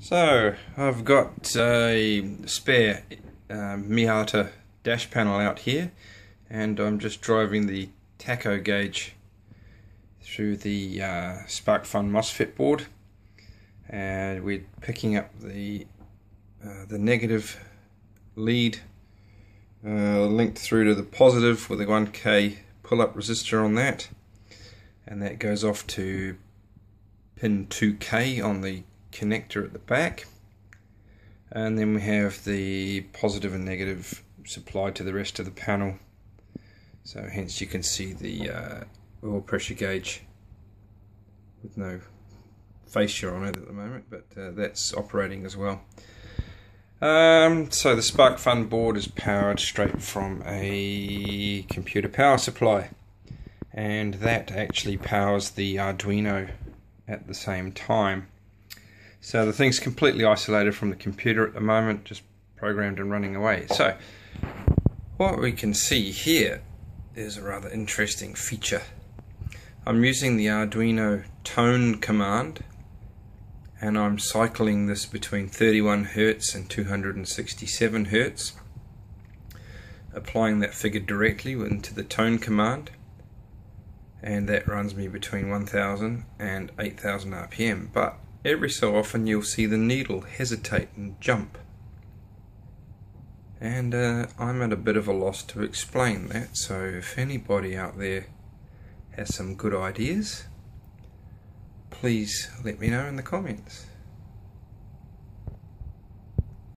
So I've got a spare um, Miata dash panel out here and I'm just driving the tacho gauge through the uh, SparkFun MOSFET board and we're picking up the uh, the negative lead uh, linked through to the positive with a 1k pull-up resistor on that and that goes off to pin 2k on the connector at the back. And then we have the positive and negative supplied to the rest of the panel. So hence you can see the uh, oil pressure gauge with no fascia on it at the moment but uh, that's operating as well. Um, so the SparkFun board is powered straight from a computer power supply. And that actually powers the Arduino at the same time so the thing's completely isolated from the computer at the moment, just programmed and running away. So what we can see here is a rather interesting feature. I'm using the Arduino tone command and I'm cycling this between 31 Hertz and 267 Hertz applying that figure directly into the tone command and that runs me between 1000 and 8000 RPM but every so often you'll see the needle hesitate and jump. And uh, I'm at a bit of a loss to explain that, so if anybody out there has some good ideas, please let me know in the comments.